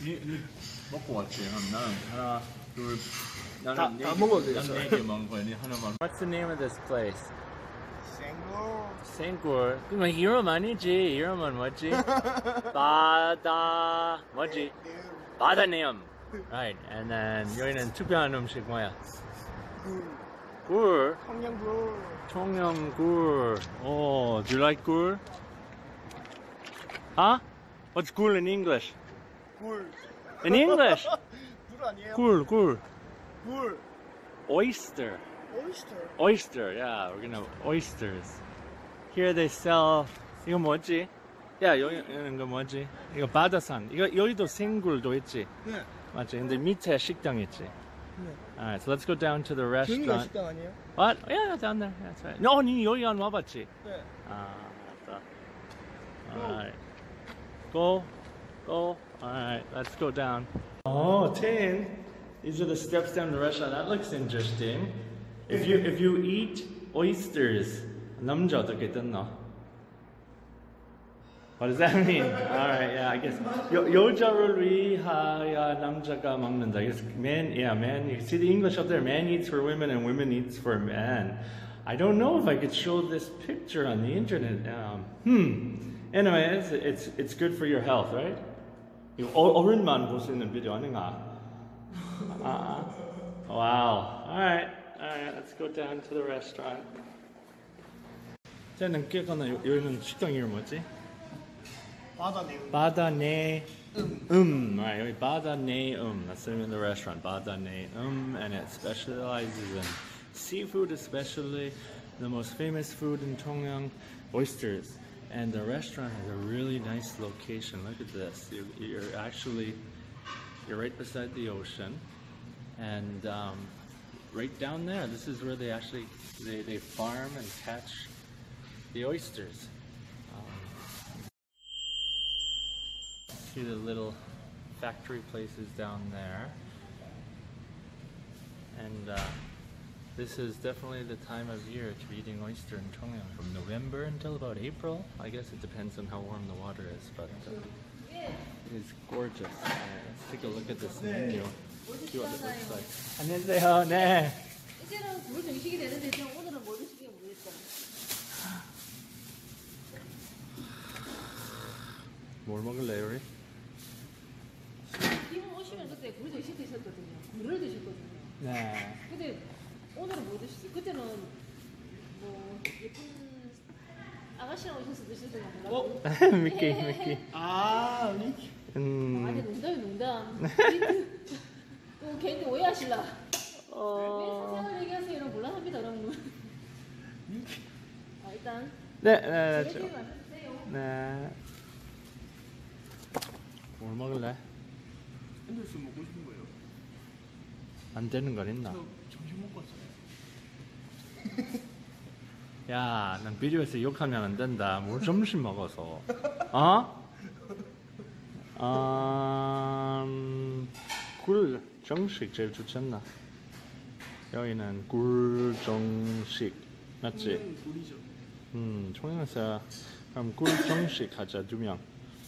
니, 니 먹고 왔지? 그럼 나는 하나, 둘, 나는 다- 네 다 개- 먹어도 난 되겠어. 네개 먹은 거야. 니 하나만. What's the name of this place? 생고. Sangor. 뭐 이름 아니지? 이름은 뭐지? 바다 뭐지? 바다네움. Right. And then 여기는 특별한 음식 뭐야? 굴. 청양고. 청양 굴. Oh, do you like 굴? Huh? What's 굴 in English? 굴. In English? 굴 아니에요? 굴, 굴. 굴. Oyster. 오이스터. Oyster, yeah, we're gonna oysters. Here they sell. 이거 뭐지? 야 여기 이거 뭐지? 이거 바다산. 이거 여기도 생굴도 있지. 네. 맞지? 근데 밑에 식당 있지. 네. Alright, so let's go down to the 경희가 restaurant. 식당 아니에요? What? Yeah, down there. That's right. No, 니 여기 안 와봤지? 네. 아, 맞다. Alright. Go, go. Alright, let's go down. Oh, ten. These are the steps down to the restaurant. That looks interesting. If you if you eat oysters, 남자 어떻게 뜯나? What does that mean? Alright, yeah, I guess 여, 여자를 위하여 남자가 먹는다. I guess man, yeah, man. You see the English up there. Man eats for women and women eats for men. I don't know if I could show this picture on the internet. Um, hmm. Anyway, it's, it's it's good for your health, right? 어른만 있는 비디오 아닌가? 아, wow. Alright, alright, let's go down to the restaurant. 쟤는 꽤거나 여기는 식당 이름 뭐지? 바다네음. 바다네. Um. um. Right, 여기 바다네음. That's the name of the restaurant. and it specializes in seafood, especially the most famous food in Tongyeong, oysters. And the restaurant has a really nice location. Look at this. You, you're actually you're right beside the ocean, and um, right down there. This is where they actually they, they farm and catch the oysters. See the little factory places down there. And uh, this is definitely the time of year to be eating oyster in Tongyeong. From November until about April, I guess it depends on how warm the water is, but uh, it's gorgeous. Uh, let's take a look at this menu, see what it looks like. 안녕하세요, 네. 이제는 물 정식이 되는데 지금 오늘은 뭘 드실지 모르겠어요. 뭘 먹을래요, 우리? 이분 오시면 그때 물 정식 있었거든요. 물을 드셨거든요. 네. 근데 오늘은 뭐 드셨어요? 그때는 뭐 예쁜 아가씨랑 오셔서 드셨던 거 몰라요. 어? 미끼, 미끼. 아, 이 음. 아니 농담이 농담. 또 괜히 오해하실라. 왜 어... 사생활 얘기하세요? 이런 곤란합니다, 여러분. 아, 일단 네, 네, 네. 저- 제일 맛있어요. 네. 뭘 먹을래? 앤더슨 먹고 싶은 거예요. 안 되는 건 있나? 저 점심 먹고 왔어요. 야, 난 비디오에서 욕하면 안 된다. 뭘 점심 먹어서. 어? 음, 굴 정식 제일 좋지 않나? 여기는 굴 정식 맞지? 음, 굴이죠. 음, 총영에서 그럼 굴 정식 하자 두 명.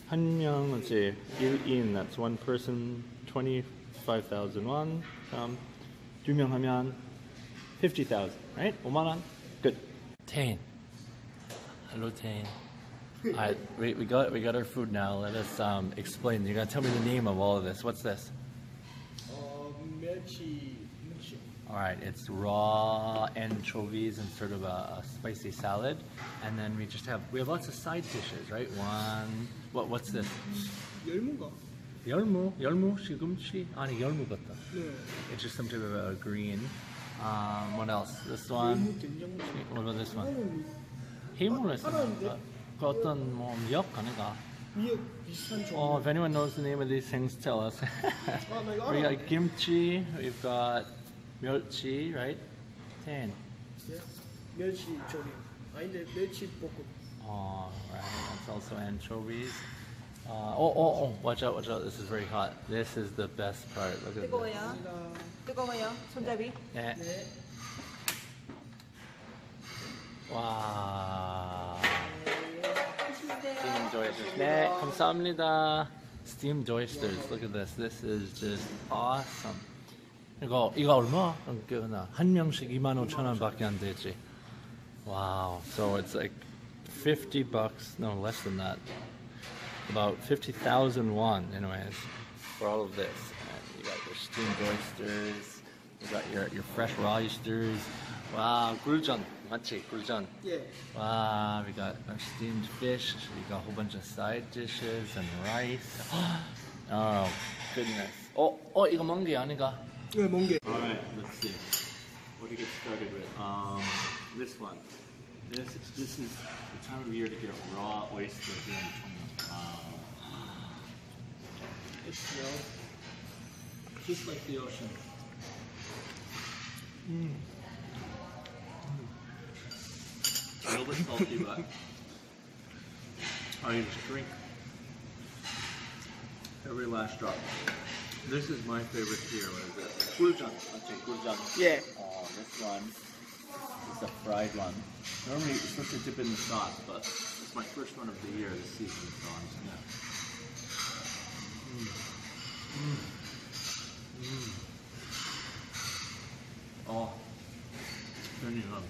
한 명은 이제 1인, that's one person, 25,000 won. 그럼 두명 하면 50,000, right? 5만 원. Good. Tane. Hello, Tane. Alright, we, we got we got our food now. Let us um, explain. You gotta tell me the name of all of this. What's this? 어, 멸치 멸치. Alright, it's raw anchovies and sort of a, a spicy salad, and then we just have we have lots of side dishes, right? One, what what's this? 열무가. 열무, 열무, 시금치. 아니 열무 같다. 네. It's just some type of a green. Um, what else? This one. 열무 된장무침. What about this one? 이거는 해물을 했어. 하나인데? 그 어떤 뭐 미역 아닌가? 미역 비슷한 종. Oh, if anyone knows the name of these things, tell us. 아, 나 이거 we 알아. got kimchi. We've got 멸치, right? Ten. 네. 멸치 조림. 아닌데 멸치 볶음. Oh, right. That's also anchovies. Uh, oh, oh, oh! Watch out! Watch out! This is very hot. This is the best part. Look at this. 뜨거워요. 뜨거워요. 손잡이. 네. 네. 와. 드시면 돼요. Enjoy this. 네, 감사합니다. steamed oysters. Look at this. This is just awesome. 이거 이거 얼마? 그나 한 명씩 2만 5천 원밖에 안 되지. Wow. So it's like 50 bucks. No, less than that. About 50,000 won, anyways, for all of this. And you got your steamed oysters. You got your your fresh oysters. Wow, 굴전. 맞지? 굴전. 예. Wow, we got our steamed fish. We got a whole bunch of side dishes and rice. Oh, goodness. Oh, oh, 이거 멍게 아닌가? 예, 멍게. Alright, let's see. What to get started with? Um, this one. This this is the time of year to get raw oyster here in Chongqing. Wow. it smells just like the ocean. Hmm. A little bit salty, but I just drink every last drop. This is my favorite here. What is it? Guljan. Okay, guljan. 예. Oh, this one is the fried one. Normally, you're supposed to dip in the sauce, but it's my first one of the year this season, so I'm just gonna. Mm. Mm. Mm. 어, 괜히 한.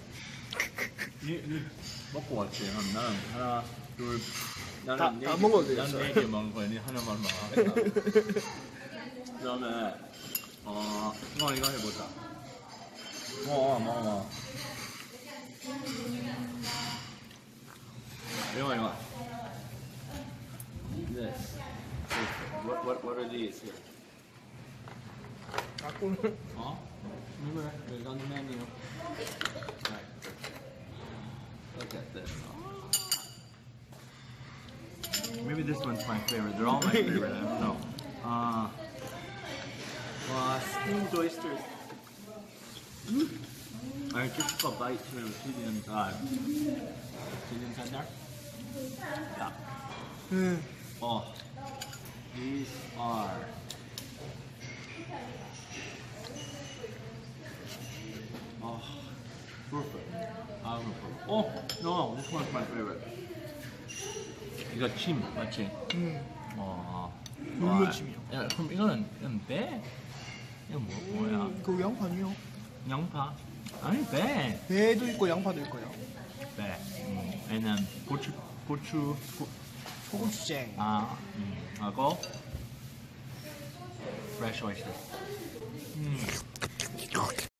이, 이 먹고 왔지. 한 나는 하나, 둘, 나는 다- 네 다 개- 먹어도 난 되겠어. 네개 먹은 거니 하나만 먹어. 그다음에 어, 이거 이거 해보자. もうもうもううまいうまい This What, what, what are these here? on the menu. Look at this. Maybe this one's my favorite. They're all my favorite. I don't know. Uh, steamed oysters. I just got bite to it with chili inside. Chili inside there? Yeah. 음. Oh, these are. Oh, perfect. Ah, perfect. Oh, no, this one's my favorite. 이거 침, 맞지? 음. 와. 굴무침이요. 야, 그럼 이거는, 이건 배? 이거 뭐, 뭐야? 그 양파니요. 양파? 아니, 배. 배도 있고 양파도 있고요. 배. 음, 얘는 고추, 고추, 고, 소금치쟁. 아, 음, 하고, fresh oyster. 음.